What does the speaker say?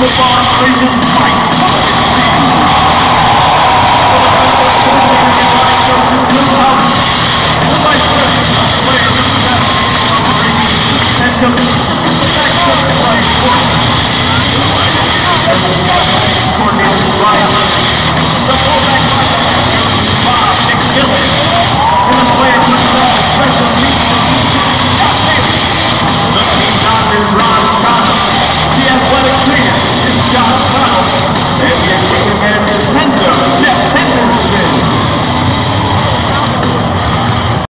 the last season fight.